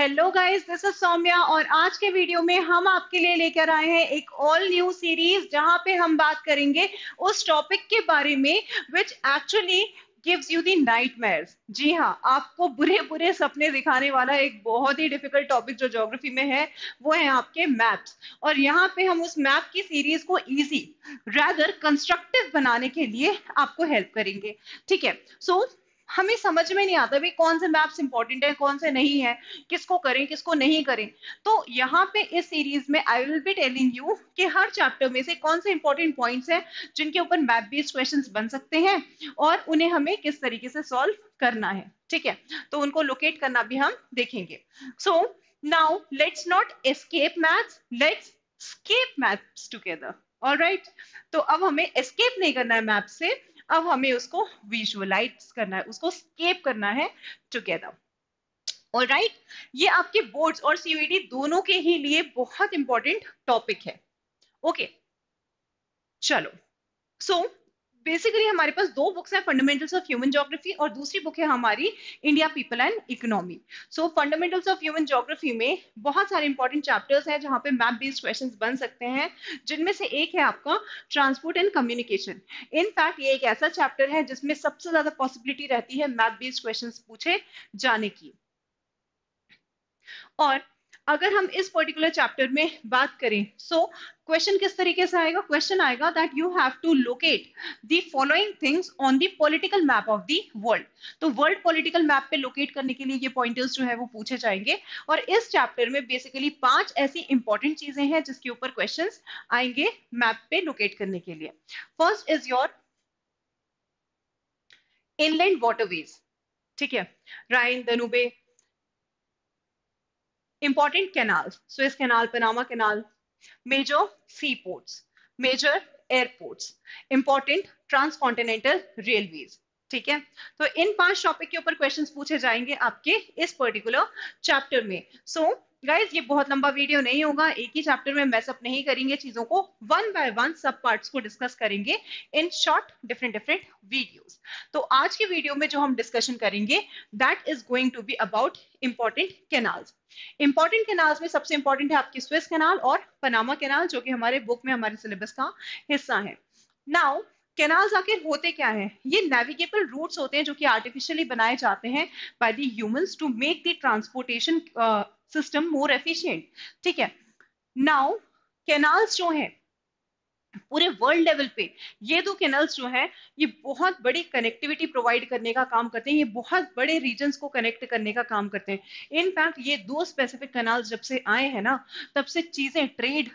Hello guys this is Saumya और आज के वीडियो में हम आपके लिए लेकर आए हैं एक ऑल न्यू सीरीज़ जहाँ पे हम बात करेंगे उस टॉपिक के बारे में which actually gives you the nightmares जी हाँ आपको बुरे बुरे सपने दिखाने वाला एक बहुत ही डिफ़िकल्ट टॉपिक जो ज्योग्राफी में है वो है आपके मैप्स और यहाँ पे हम उस मैप की सीरीज़ को इजी रैदर कंस्ट्रक्टिव बनाने के लिए आपको हेल्प करेंगे. ठीक है? सो so, हमें समझ में नहीं आता भाई कौन से मैप्स इंपॉर्टेंट है, कौन से नहीं है, किसको करें, किसको नहीं करें। तो यहाँ पे इस सीरीज़ में I will be telling you कि हर चैप्टर में से कौन से इंपॉर्टेंट पॉइंट्स हैं, जिनके ऊपर मैप बेस्ड क्वेश्चंस बन सकते हैं और उन्हें हमें किस तरीके से सॉल्व करना है, ठीक है? तो उनको लोकेट करना भी हम देखेंगे। So now let's not escape maths let's escape maths together all right तो अब हमें एस्केप नहीं करना है मैप से अब हमें उसको विजुअलाइज करना है उसको स्केप करना है टुगेदर और राइट ये आपके बोर्ड्स और सीयूईडी दोनों के ही लिए बहुत इंपॉर्टेंट टॉपिक है. Okay okay. चलो. सो so, बेसिकली हमारे पास दो बुक्स हैं फंडामेंटल्स ऑफ़ ह्यूमन ज्योग्राफी और दूसरी बुक है हमारी India people and economy so fundamentals of human geography में बहुत सारे इंपॉर्टेंट चैप्टर्स हैं जहाँ पे मैप बेस्ड क्वेश्चंस बन सकते हैं, जिनमें से एक है आपका ट्रांसपोर्ट एंड कम्युनिकेशन इनफैक्ट ये एक ऐसा चैप्टर है जिसमें सबसे ज़्यादा पॉसिबिलिटी रहती है मैप बेस्ड क्वेश्चन पूछे जाने की. और अगर हम इस पर्टिकुलर चैप्टर में बात करें सो so, क्वेश्चन किस तरीके से आएगा? क्वेश्चन आएगा that you have to locate the following things on the political map of the world तो वर्ल्ड पॉलिटिकल मैप पे लोकेट करने के लिए ये पॉइंटर्स जो है वो पूछे जाएँगे। और इस चैप्टर में बेसिकली पाँच ऐसी इंपॉर्टेंट चीज़ें हैं जिसके ऊपर क्वेश्चन आएँगे मैप पे लोकेट करने के लिए। First is your inland waterways ठीक है? Rhine Danube important canal Suez canal Panama canal major sea ports major airports important transcontinental railways ठीक है? तो इन पाँच टॉपिक के ऊपर क्वेश्चंस पूछे जाएँगे आपके इस पर्टिकुलर चैप्टर में। सो so, गाइज़ ये बहुत लंबा वीडियो नहीं होगा। एक ही चैप्टर में मैसअप नहीं करेंगे चीज़ों को। वन बाय वन सब पार्ट्स को डिस्कस करेंगे in short different different videos तो आज के वीडियो में जो हम डिस्कशन करेंगे that is going to be about important canals important canals में सबसे इंपॉर्टेंट है आपकी स्विस कैनाल और पनामा कैनाल जो कि हमारे बुक में हमारे सिलेबस का हिस्सा है। नाउ कैनाल्स आखिर होते क्या हैं? ये नेविगेबल रूट्स होते हैं जो कि आर्टिफिशियली बनाए जाते हैं by the humans to make the transportation system more efficient ठीक है? नाउ कैनाल्स जो हैं, पूरे वर्ल्ड लेवल पे, ये दो कैनल्स जो है, ये बहुत बड़ी कनेक्टिविटी प्रोवाइड करने का काम करते हैं, ये बहुत बड़े रीजन को कनेक्ट करने का काम करते हैं। इनफैक्ट ये दो स्पेसिफिक कैनाल्स जब से आए हैं ना, तब से चीज़ें ट्रेड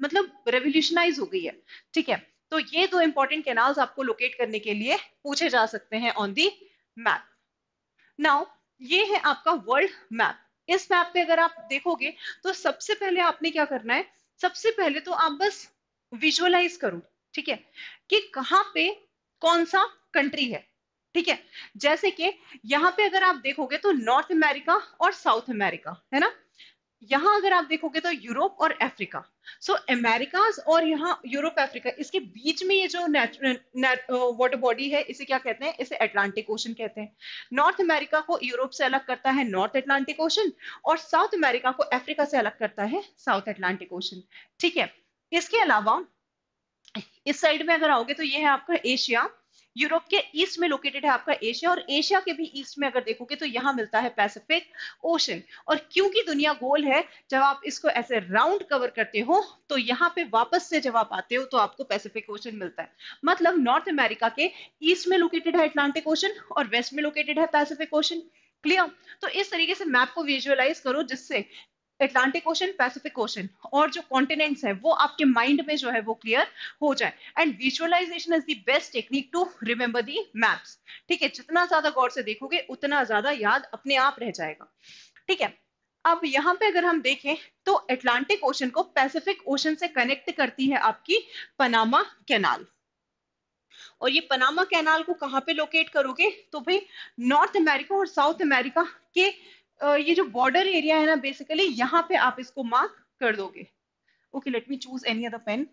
मतलब रेवोल्यूशनाइज हो गई है। ठीक है? तो ये दो इंपॉर्टेंट कैनाल्स आपको लोकेट करने के लिए पूछे जा सकते हैं ऑन दी मैप नाउ ये है आपका वर्ल्ड मैप इस मैप पे अगर आप देखोगे तो सबसे पहले आपने क्या करना है? सबसे पहले तो आप बस विजुअलाइज करो, ठीक है? कि कहाँ पे कौन सा कंट्री है, ठीक है? जैसे कि यहाँ पे अगर आप देखोगे तो नॉर्थ अमेरिका और साउथ अमेरिका है ना? यहाँ अगर आप देखोगे तो यूरोप और अफ्रीका। सो अमेरिकाज और यहाँ यूरोप, अफ्रीका, इसके बीच में ये जो वाटर बॉडी है, इसे क्या कहते हैं? इसे अटलांटिक ओशन कहते हैं। नॉर्थ अमेरिका को यूरोप से अलग करता है नॉर्थ अटलांटिक ओशन और साउथ अमेरिका को अफ्रीका से अलग करता है साउथ अटलांटिक ओशन ठीक है? इसके अलावा, इस साइड में अगर आओगे तो ये है आपका एशिया यूरोप के ईस्ट में लोकेटेड है आपका एशिया, और एशिया के भी ईस्ट में अगर देखोगे तो यहाँ मिलता है पैसिफिक ओशन और क्योंकि दुनिया गोल है, जब आप इसको ऐसे राउंड कवर करते हो तो यहाँ पे वापस से जब आप आते हो तो आपको पैसिफिक ओशन मिलता है. मतलब नॉर्थ अमेरिका के ईस्ट में लोकेटेड है अटलांटिक ओशन और वेस्ट में लोकेटेड है पैसिफिक ओशन क्लियर तो इस तरीके से मैप को विजुअलाइज करो, जिससे अटलांटिक ओशन पैसिफिक ओशन और जो कॉन्टिनेंट्स है, वो आपके माइंड में जो है, वो क्लियर हो जाए। And visualisation is the best technique to remember the maps ठीक है, जितना ज़्यादा गौर से देखोगे, उतना ज़्यादा याद अपने आप रह जाएगा। ठीक है, अब यहाँ पे अगर हम देखें तो अटलांटिक ओशन को पैसिफिक ओशन से कनेक्ट करती है आपकी पनामा कैनाल और ये पनामा कैनाल को कहाँ पे लोकेट करोगे? तो भाई नॉर्थ अमेरिका और साउथ अमेरिका के ये जो बॉर्डर एरिया है ना बेसिकली यहाँ पे आप इसको मार्क कर दोगे। Okay let me choose any other pen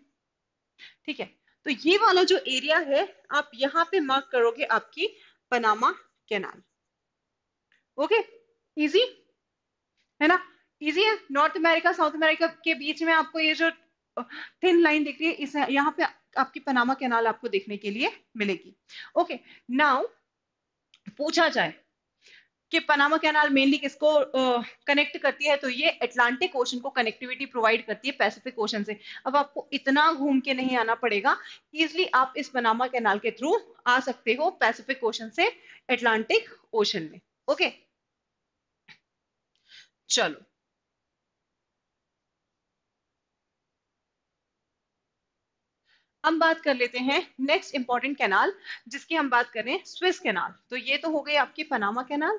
ठीक है? तो ये वाला जो एरिया है, आप यहाँ पे मार्क करोगे आपकी पनामा कैनाल ओके इजी है ना? इजी है? नॉर्थ अमेरिका साउथ अमेरिका के बीच में आपको ये जो थिन लाइन दिख रही है, इस यहाँ पे आपकी पनामा कैनाल आपको देखने के लिए मिलेगी। ओके नाउ पूछा जाए कि पनामा कैनाल मेनली किसको कनेक्ट uh, करती है? तो ये अटलांटिक ओशन को कनेक्टिविटी प्रोवाइड करती है पैसिफिक ओशन से। अब आपको इतना घूम के नहीं आना पड़ेगा। इजिली आप इस पनामा कैनाल के थ्रू आ सकते हो पैसिफिक ओशन से अटलांटिक ओशन में। ओके चलो। हम बात कर लेते हैं नेक्स्ट इंपॉर्टेंट कैनाल जिसकी हम बात करें स्विस कैनाल तो ये तो हो गई आपकी पनामा कैनाल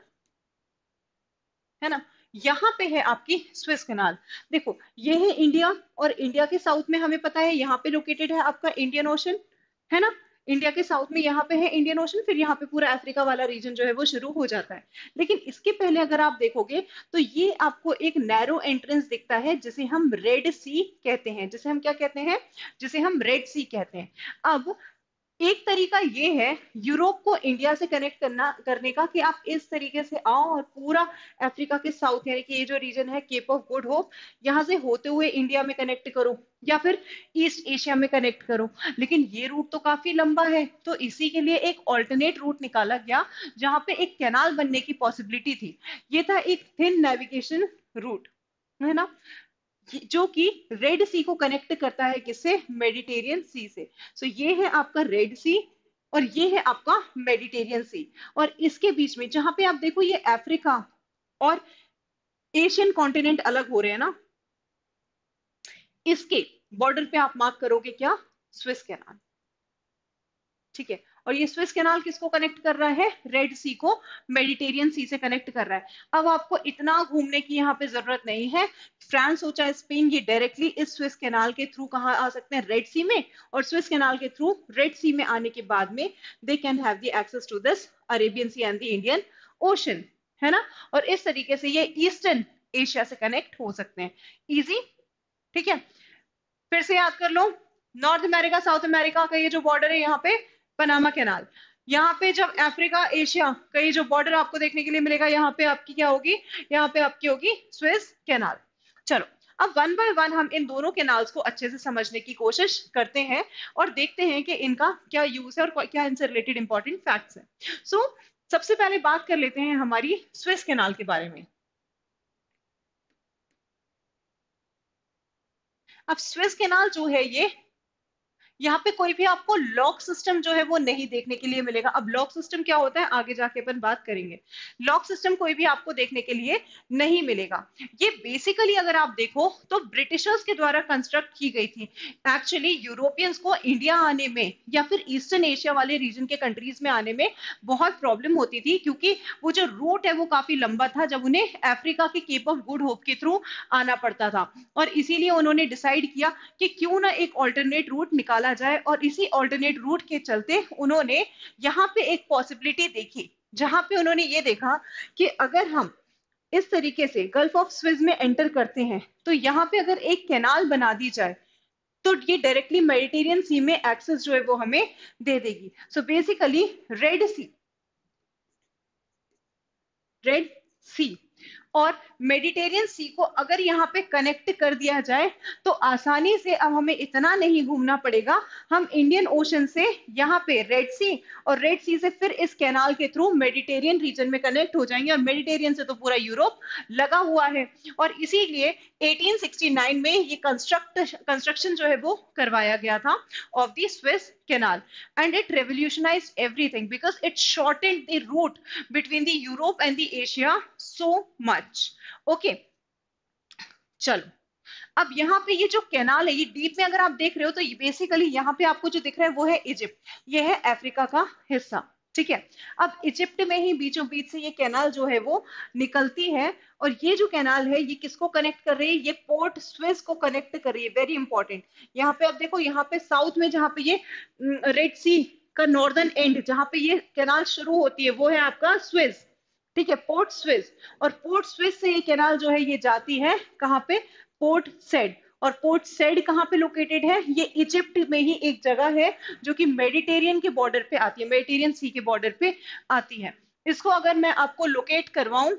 है ना? यहाँ पे है आपकी स्विस कैनाल। देखो, ये है इंडिया और इंडिया के साउथ में हमें पता है यहाँ पे लोकेटेड है आपका इंडियन ओशन, है ना? इंडिया के साउथ में यहाँ पे है इंडियन ओशन, फिर यहाँ पे पूरा अफ्रीका वाला रीजन जो है वो शुरू हो जाता है। लेकिन इसके पहले अगर आप देखोगे तो ये आपको एक नैरो एंट्रेंस दिखता है, जिसे हम रेड सी कहते हैं। जिसे हम क्या कहते हैं? जिसे हम रेड सी कहते हैं। अब एक तरीका ये है, यूरोप को इंडिया से कनेक्ट करना, करने का कि आप इस तरीके से आओ और पूरा अफ्रीका के साउथ, यानी कि ये जो रीजन है केप ऑफ़ गुड होप यहाँ से होते हुए इंडिया में कनेक्ट करो, या फिर ईस्ट एशिया में कनेक्ट करो। लेकिन ये रूट तो काफ़ी लंबा है तो इसी के लिए एक ऑल्टरनेट रूट निकाला गया, जहाँ पे एक कैनाल बनने की पॉसिबिलिटी थी। ये था एक थिन नेविगेशन रूट है ना? जो कि रेड सी को कनेक्ट करता है किससे? मेडिटेरियन सी से। सो so, ये है आपका रेड सी और ये है आपका मेडिटेरियन सी और इसके बीच में, जहाँ पे आप देखो, ये अफ्रीका और एशियन कॉन्टिनेंट अलग हो रहे हैं ना, इसके बॉर्डर पे आप मार्क करोगे क्या? स्विस कैनाल ठीक है? और ये स्विस कैनाल किसको कनेक्ट कर रहा है? रेड सी को मेडिटेरियन सी से कनेक्ट कर रहा है। अब आपको इतना घूमने की यहाँ पे ज़रूरत नहीं है। फ्रांस हो चाहे स्पेन ये डायरेक्टली इस स्विस कैनाल के थ्रू कहा आ सकते हैं? रेड सी में। और स्विस कैनाल के थ्रू रेड सी में आने के बाद में they can have the access to this Arabian Sea and the Indian Ocean है ना? और इस तरीके से ये ईस्टर्न एशिया से कनेक्ट हो सकते हैं। इजी ठीक है? फिर से याद कर लो। नॉर्थ अमेरिका साउथ अमेरिका का ये जो बॉर्डर है यहाँ पे पनामा कैनाल यहाँ पे जब अफ्रीका एशिया कई जो बॉर्डर आपको देखने के लिए मिलेगा यहाँ पे आपकी क्या होगी? यहाँ पे आपकी होगी स्विस कैनाल चलो अब वन बाय वन हम इन दोनों कैनाल्स को अच्छे से समझने की कोशिश करते हैं और देखते हैं कि इनका क्या यूज़ है और क्या इनसे रिलेटेड इंपॉर्टेंट फैक्ट्स हैं। सो so, सबसे पहले बात कर लेते हैं हमारी स्विस कैनाल के बारे में। अब स्विस कैनाल जो है ये यहाँ पे कोई भी आपको लॉक सिस्टम जो है वो नहीं देखने के लिए मिलेगा। अब लॉक सिस्टम क्या होता है? आगे जाके अपन बात करेंगे। लॉक सिस्टम कोई भी आपको देखने के लिए नहीं मिलेगा। ये बेसिकली अगर आप देखो तो ब्रिटिशर्स के द्वारा कंस्ट्रक्ट की गई थी। एक्चुअली यूरोपियंस को इंडिया आने में या फिर ईस्टर्न एशिया वाले रीजन के कंट्रीज़ में आने में बहुत प्रॉब्लम होती थी, क्योंकि वो जो रूट है वो काफ़ी लंबा था, जब उन्हें अफ्रीका के केप ऑफ़ गुड होप के थ्रू आना पड़ता था। और इसीलिए उन्होंने डिसाइड किया कि क्यों ना एक ऑल्टरनेट रूट निकाला किया जाए और इसी ऑल्टरनेट रूट के चलते उन्होंने यहाँ पे एक पॉसिबिलिटी देखी, जहाँ पे उन्होंने ये देखा कि अगर हम इस तरीके से गल्फ ऑफ़ स्विज में एंटर करते हैं तो यहाँ पे अगर एक कैनाल बना दी जाए तो ये डायरेक्टली मेडिटेरियन सी में एक्सेस जो है वो हमें दे देगी। So basically Red Sea Red Sea और मेडिटेरियन सी को अगर यहाँ पे कनेक्ट कर दिया जाए तो आसानी से अब हमें इतना नहीं घूमना पड़ेगा। हम इंडियन ओशन से यहाँ पे रेड सी और रेड सी से फिर इस कैनाल के थ्रू मेडिटेरियन रीजन में कनेक्ट हो जाएँगे और मेडिटेरियन से तो पूरा यूरोप लगा हुआ है। और इसीलिए 1869 में ये कंस्ट्रक्ट कंस्ट्रक्शन जो है वो करवाया गया था of the Suez canal and it revolutionise everything because it shorted the route between the Europe and the Asia so much okay चलो. अब यहाँ पे ये जो कैनाल है, ये डीप में अगर आप देख रहे हो तो बेसिकली यहाँ पे आपको जो दिख रहा है, वो है इजिप्ट ये है अफ्रीका का हिस्सा. ठीक है? अब इजिप्ट में ही बीचों बीच से ये कैनाल जो है, वो निकलती है. और ये जो कैनाल है, ये किसको कनेक्ट कर रही है? ये पोर्ट स्विस को कनेक्ट कर रही है. वेरी इंपॉर्टेंट यहाँ पे आप देखो, यहाँ पे साउथ में जहाँ पे ये रेड सी का नॉर्दर्न एंड जहाँ पे ये कैनाल शुरू होती है, वो है आपका स्विस ठीक है पोर्ट स्विस और पोर्ट स्विस से ये कैनाल जो है, ये जाती है कहाँ पे? पोर्ट सेड और पोर्ट सेड कहाँ पे लोकेटेड है? ये इजिप्ट में ही एक जगह है, जो कि मेडिटेरियन के बॉर्डर पे आती है मेडिटेरियन सी के बॉर्डर पे आती है. इसको अगर मैं आपको लोकेट करवाऊं,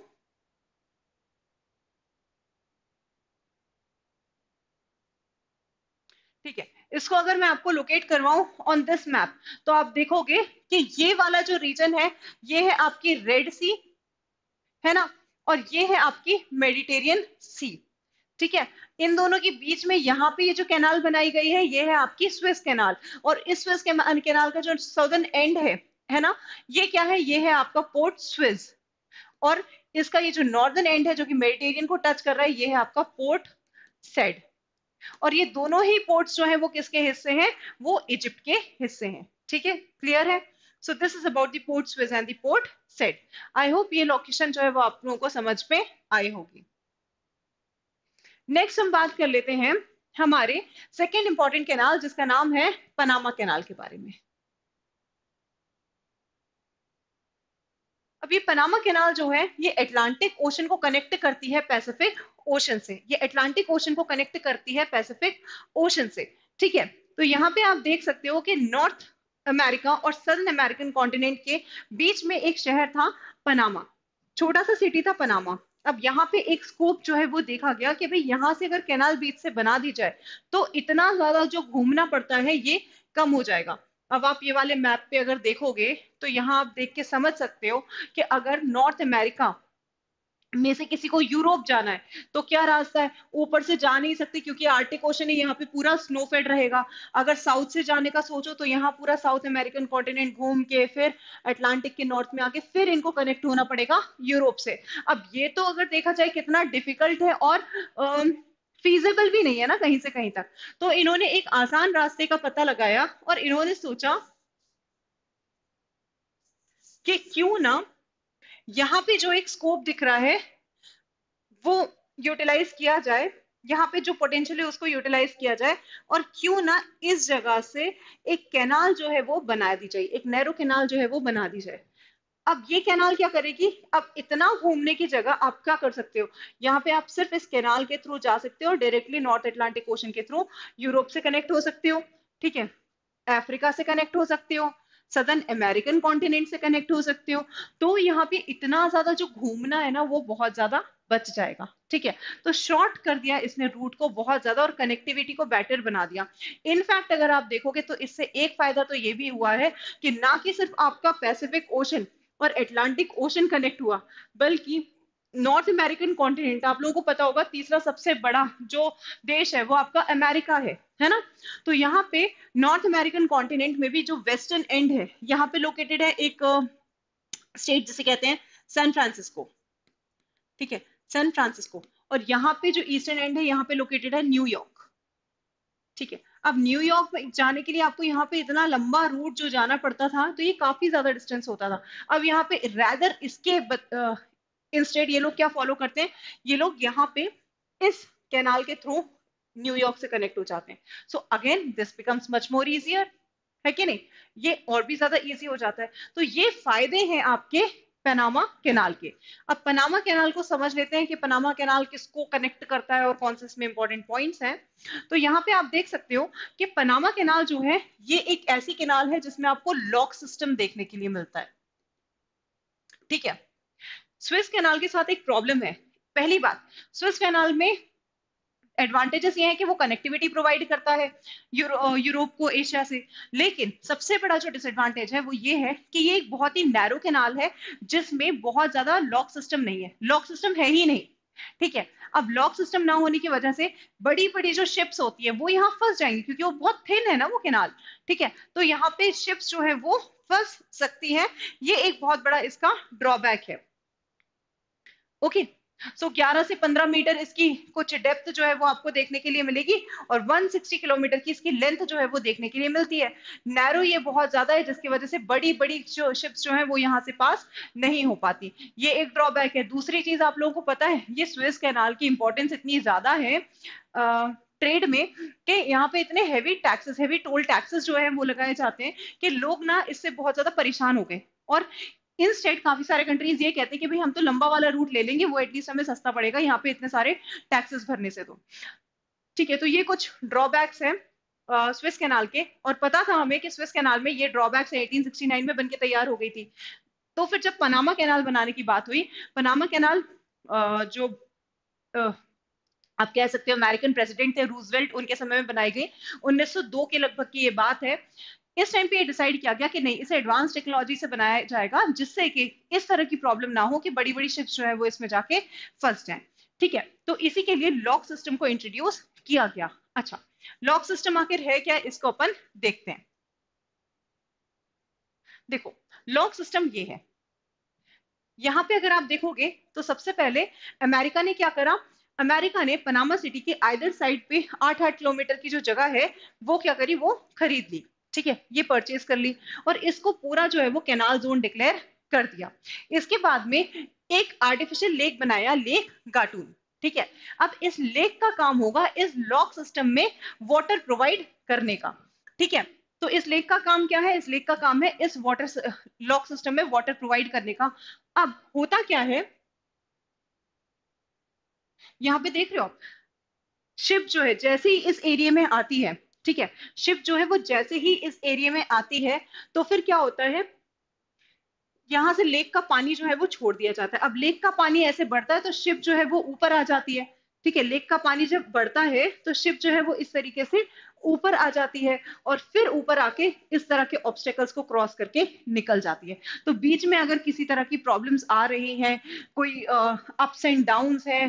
ठीक है, इसको अगर मैं आपको लोकेट करवाऊं ऑन दिस मैप तो आप देखोगे कि ये वाला जो रीजन है, ये है आपकी रेड सी है ना? और ये है आपकी मेडिटेरियन सी ठीक है? इन दोनों के बीच में यहाँ पे ये जो कैनाल बनाई गई है, ये है आपकी स्विस कैनाल और इस स्विस कैनाल का जो सदर्न एंड है है ना? ये क्या है? ये है आपका पोर्ट स्विस और इसका ये जो नॉर्दर्न एंड है, जो कि मेडिटेरियन को टच कर रहा है, ये है आपका पोर्ट सेड और ये दोनों ही पोर्ट्स जो है, वो किसके हिस्से हैं? वो इजिप्ट के हिस्से हैं, ठीक है? क्लियर है? So this is about the port Suez and the port Said I hope ये लोकेशन जो है वो आप लोगों को समझ में आई होगी। नेक्स्ट हम बात कर लेते हैं हमारे सेकेंड इंपॉर्टेंट कैनाल जिसका नाम है पनामा कैनाल के बारे में। अब ये पनामा कैनाल जो है, ये अटलांटिक ओशन को कनेक्ट करती है पैसिफिक ओशन से। ये अटलांटिक ओशन को कनेक्ट करती है पैसिफिक ओशन से। ठीक है? तो यहाँ पे आप देख सकते हो कि नॉर्थ अमेरिका और सदर्न अमेरिकन कॉन्टिनेंट के बीच में एक शहर था पनामा छोटा सा सिटी था पनामा अब यहाँ पे एक स्कोप जो है वो देखा गया कि भाई यहाँ से अगर कैनाल बीच से बना दी जाए तो इतना ज़्यादा जो घूमना पड़ता है, ये कम हो जाएगा। अब आप ये वाले मैप पे अगर देखोगे तो यहाँ आप देख के समझ सकते हो कि अगर नॉर्थ अमेरिका में से किसी को यूरोप जाना है तो क्या रास्ता है? ऊपर से जा नहीं सकते, क्योंकि आर्टिक ओशन है यहाँ पे पूरा स्नोफेड रहेगा। अगर साउथ से जाने का सोचो तो यहाँ पूरा साउथ अमेरिकन कॉन्टिनेंट घूम के, फिर अटलांटिक के नॉर्थ में आके, फिर इनको कनेक्ट होना पड़ेगा यूरोप से। अब ये तो अगर देखा जाए, कितना डिफ़िकल्ट है और फीजेबल भी नहीं है ना कहीं से कहीं तक। तो इन्होंने एक आसान रास्ते का पता लगाया और इन्होंने सोचा कि क्यों ना यहाँ पे जो एक स्कोप दिख रहा है, वो यूटिलाइज किया जाए, यहाँ पे जो पोटेंशियल है उसको यूटिलाइज किया जाए, और क्यों ना इस जगह से एक कैनाल जो है वो बना दी जाए, एक नैरो कैनाल जो है वो बना दी जाए। अब ये कैनाल क्या करेगी? अब इतना घूमने की जगह आप क्या कर सकते हो? यहाँ पे आप सिर्फ़ इस कैनाल के थ्रू जा सकते हो और डायरेक्टली नॉर्थ एटलांटिक ओशन के थ्रू यूरोप से कनेक्ट हो सकते हो, ठीक है? अफ्रीका से कनेक्ट हो सकते हो सदर्न अमेरिकन कॉन्टिनेंट से कनेक्ट हो सकते हो। तो यहाँ पे इतना ज़्यादा जो घूमना है ना, वो बहुत ज़्यादा बच जाएगा। ठीक है? तो शॉर्ट कर दिया इसने रूट को बहुत ज़्यादा और कनेक्टिविटी को बेटर बना दिया। इनफैक्ट अगर आप देखोगे तो इससे एक फ़ायदा तो ये भी हुआ है कि ना कि सिर्फ़ आपका पैसिफिक ओशन और एटलांटिक ओशन कनेक्ट हुआ, बल्कि नॉर्थ अमेरिकन कॉन्टिनेंट, आप लोगों को पता होगा तीसरा सबसे बड़ा जो देश है वो आपका अमेरिका है है ना? तो यहाँ पे नॉर्थ अमेरिकन कॉन्टिनेंट में भी जो वेस्टर्न एंड है, यहाँ पे लोकेटेड है एक स्टेट जिसे कहते हैं सैन फ्रांसिस्को ठीक है? सैन फ्रांसिस्को और यहाँ पे जो ईस्टर्न एंड है, यहाँ पे लोकेटेड है न्यूयॉर्क ठीक है? अब न्यूयॉर्क में जाने के लिए आपको यहाँ पे इतना लंबा रूट जो जाना पड़ता था तो ये काफ़ी ज़्यादा डिस्टेंस होता था। अब यहाँ पे रैदर इसके इंस्टेड ये लोग क्या फॉलो करते हैं? ये लोग यहाँ पे इस कैनाल के थ्रू न्यूयॉर्क से कनेक्ट हो जाते हैं। So again this becomes much more easier है कि नहीं? ये और भी ज़्यादा इजी हो जाता है। तो ये फ़ायदे हैं आपके पनामा कैनाल के। अब पनामा कैनाल को समझ लेते हैं कि पनामा कैनाल किसको कनेक्ट करता है और कौन से इसमें इंपॉर्टेंट पॉइंट्स हैं। तो यहाँ पे आप देख सकते हो कि पनामा कैनाल जो है, ये एक ऐसी कैनाल है जिसमें आपको लॉक सिस्टम देखने के लिए मिलता है। ठीक है? स्विस कैनाल के साथ एक प्रॉब्लम है। पहली बात स्विस कैनाल में एडवांटेजेस ये हैं कि वो कनेक्टिविटी प्रोवाइड करता है यूरो, यूरोप को एशिया से। लेकिन सबसे बड़ा जो डिसएडवांटेज है वो ये है कि ये एक बहुत ही नैरो कैनाल है जिसमें बहुत ज़्यादा लॉक सिस्टम नहीं है। लॉक सिस्टम है ही नहीं ठीक है? अब लॉक सिस्टम ना होने की वजह से बड़ी बड़ी जो शिप्स होती है वो यहाँ फंस जाएँगी क्योंकि वो बहुत थिन है ना वो कैनाल ठीक है? तो यहाँ पे शिप्स जो है वो फंस सकती है। ये एक बहुत बड़ा इसका ड्रॉबैक है। ओके. सो so, 11 से 15 मीटर इसकी कुछ डेप्थ जो है वो आपको देखने के लिए मिलेगी और 160 किलोमीटर की इसकी लेंथ जो है वो देखने के लिए मिलती है। नैरो ये बहुत ज़्यादा है जिसकी वजह से बड़ी बड़ी जो शिप्स जो है वो यहाँ से पास नहीं हो पाती। ये एक ड्रॉबैक है। दूसरी चीज़ आप लोगों को पता है ये स्विस कैनाल की इंपॉर्टेंस इतनी ज़्यादा है आ, ट्रेड में कि यहाँ पे इतने heavy taxes heavy toll taxes जो है वो लगाए जाते हैं कि लोग ना इससे बहुत ज़्यादा परेशान हो गए। और इन स्टेट काफ़ी सारे कंट्रीज़ ये कहते हैं कि भाई हम तो लंबा वाला रूट ले लेंगे, वो एटलीस्ट हमें सस्ता पड़ेगा, यहाँ पे इतने सारे टैक्सेस भरने से तो। ठीक है तो ये कुछ ड्रॉबैक्स हैं स्विस कैनाल के। और पता था हमें कि स्विस कैनाल में ये ड्रॉबैक्स 1869 में बनके तैयार हो गई थी। तो फिर जब पनामा कैनाल बनाने की बात हुई पनामा कैनाल जो आप कह सकते हो अमेरिकन प्रेसिडेंट थे रूजवेल्ट उनके समय में बनाई गई। 1902 के लगभग की ये बात है। इस टाइम पे ये डिसाइड किया गया कि नहीं, इसे एडवांस टेक्नोलॉजी से बनाया जाएगा, जिससे कि इस तरह की प्रॉब्लम ना हो कि बड़ी बड़ी शिप्स जो है वो इसमें जाके फंस जाए। ठीक है? तो इसी के लिए लॉक सिस्टम को इंट्रोड्यूस किया गया। अच्छा लॉक सिस्टम आखिर है क्या? इसको अपन देखते हैं। देखो लॉक सिस्टम ये है। यहाँ पे अगर आप देखोगे तो सबसे पहले अमेरिका ने क्या करा? अमेरिका ने पनामा सिटी के आइदर साइड पे आठ आठ किलोमीटर की जो जगह है, वो क्या करी? वो खरीद ली। ठीक है, ये परचेज कर ली और इसको पूरा जो है वो कैनाल जोन डिक्लेयर कर दिया। इसके बाद में एक आर्टिफिशियल लेक बनाया लेक गाटून ठीक है? अब इस लेक का काम होगा इस लॉक सिस्टम में वाटर प्रोवाइड करने का, ठीक है? तो इस लेक का काम क्या है? इस लेक का काम है इस वाटर लॉक सिस्टम में वाटर प्रोवाइड करने का। अब होता क्या है? यहाँ पे देख रहे हो आप शिप जो है, जैसे ही इस एरिया में आती है ठीक है? शिप जो है वो जैसे ही इस एरिया में आती है तो फिर क्या होता है? यहाँ से लेक का पानी जो है वो छोड़ दिया जाता है। अब लेक का पानी ऐसे बढ़ता है तो शिप जो है वो ऊपर आ जाती है। ठीक है? लेक का पानी जब बढ़ता है तो शिप जो है वो इस तरीके से ऊपर आ जाती है और फिर ऊपर आके इस तरह के ऑब्स्टेकल्स को क्रॉस करके निकल जाती है। तो बीच में अगर किसी तरह की प्रॉब्लम्स आ रही हैं, कोई अप्स एंड डाउन्स है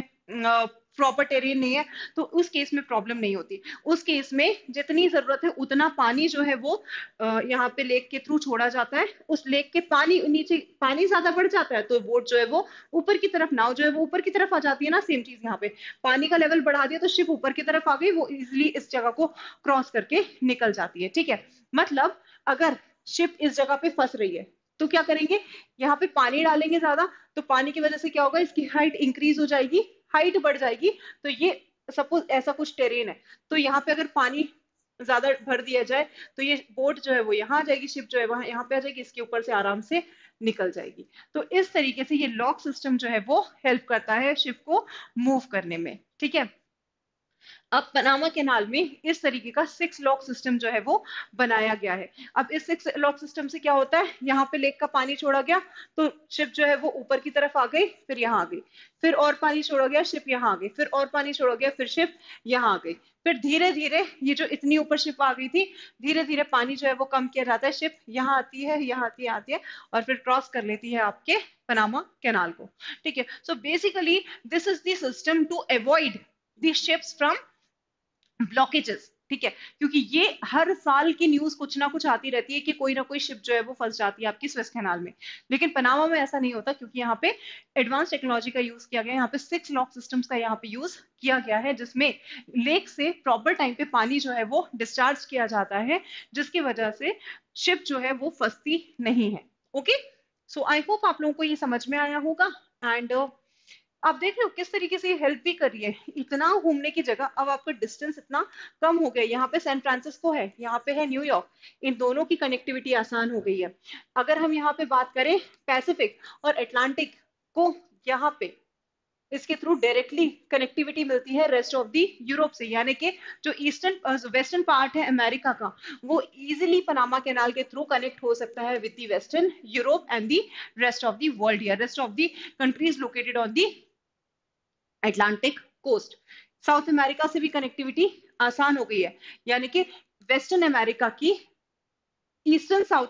प्रॉपर टेरियन नहीं है तो उस केस में प्रॉब्लम नहीं होती। उस केस में जितनी ज़रूरत है, उतना पानी जो है वो यहाँ पे लेक के थ्रू छोड़ा जाता है। उस लेक के पानी नीचे, पानी ज़्यादा बढ़ जाता है तो बोट जो है वो ऊपर की तरफ़, नाव जो है वो ऊपर की तरफ़ आ जाती है ना सेम चीज़ यहाँ पे। पानी का लेवल बढ़ा दिया तो शिप ऊपर की तरफ़ आ गई, वो इजिली इस जगह को क्रॉस करके निकल जाती है, ठीक है? मतलब अगर शिप इस जगह पे फंस रही है तो क्या करेंगे? यहाँ पे पानी डालेंगे ज़्यादा तो पानी की वजह से क्या होगा? इसकी हाइट इंक्रीज हो जाएगी। हाइट बढ़ जाएगी तो ये सपोज़ ऐसा कुछ टेरेन है। तो यहाँ पे अगर पानी ज़्यादा भर दिया जाए तो ये बोट जो है वो यहाँ आ जाएगी शिप जो है वहाँ, यहाँ पे आ जाएगी, इसके ऊपर से आराम से निकल जाएगी। तो इस तरीके से ये लॉक सिस्टम जो है वो हेल्प करता है शिप को मूव करने में, ठीक है? अब पनामा केनाल में इस तरीके का सिक्स लॉक सिस्टम जो है वो बनाया गया है। अब इस सिक्स लॉक सिस्टम से क्या होता है? यहाँ पे लेक का पानी छोड़ा गया तो शिप जो है वो ऊपर की तरफ़ आ गई, फिर यहाँ आ गई। फिर और पानी छोड़ा गया शिप यहाँ आ गई। फिर और पानी छोड़ा गया, फिर शिप यहाँ आ गई। फिर धीरे धीरे ये जो इतनी ऊपर शिप आ गई थी धीरे धीरे पानी जो है वो कम किया जाता है। शिप यहाँ आती है, यहाँ आती है आती है और फिर क्रॉस कर लेती है आपके पनामा कैनाल को। ठीक है? So basically this is the system to avoid the ships from blockages ठीक है? क्योंकि ये हर साल की न्यूज़ कुछ ना कुछ आती रहती है कि कोई ना कोई शिप जो है वो फंस जाती है आपकी स्वेस कैनाल में। लेकिन पनामा में ऐसा नहीं होता क्योंकि यहाँ पे एडवांस टेक्नोलॉजी का यूज़ किया गया, यहाँ पे सिक्स लॉक सिस्टम्स का यहाँ पे यूज़ किया गया है, जिसमें लेक से प्रॉपर टाइम पे पानी जो है वो डिस्चार्ज किया जाता है, जिसकी वजह से शिप जो है वो फंसती नहीं है। ओके सो आई होप आप लोगों को ये समझ में आया होगा एंड आप देख रहे हो किस तरीके से ये हेल्प भी कर रही है। इतना घूमने की जगह, अब आपका डिस्टेंस इतना कम हो गया। यहाँ पे सैन फ्रांसिस्को है, यहाँ पे है न्यूयॉर्क इन दोनों की कनेक्टिविटी आसान हो गई है। अगर हम यहाँ पे बात करें पैसिफिक और एटलांटिक को, यहाँ पे इसके थ्रू डायरेक्टली कनेक्टिविटी मिलती है रेस्ट ऑफ़ दी यूरोप से। यानी कि जो ईस्टर्न वेस्टर्न पार्ट है अमेरिका का, वो इजीली पनामा कैनाल के थ्रू कनेक्ट हो सकता है with the western Europe and the rest of the world या rest of the countries located on the Atlantic coast South America से भी कनेक्टिविटी आसान हो गई है। यानी कि वेस्टर्न अमेरिका की ईस्टर्न साउथ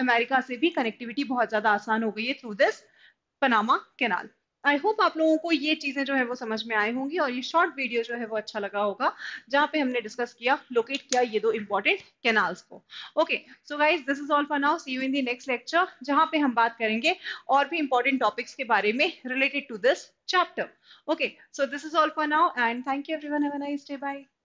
अमेरिका से भी कनेक्टिविटी बहुत ज़्यादा आसान हो गई है through this Panama Canal I hope आप लोगों को ये चीज़ें जो है वो समझ में आई होंगी और ये शॉर्ट वीडियो जो है वो अच्छा लगा होगा, जहाँ पे हमने डिस्कस किया लोकेट किया ये दो इम्पोर्टेंट कैनाल्स को। Okay so guys this is all for now see you in the next lecture जहाँ पे हम बात करेंगे और भी इम्पोर्टेंट टॉपिक्स के बारे में related to this chapter okay so this is all for now and thank you everyone a nice day bye.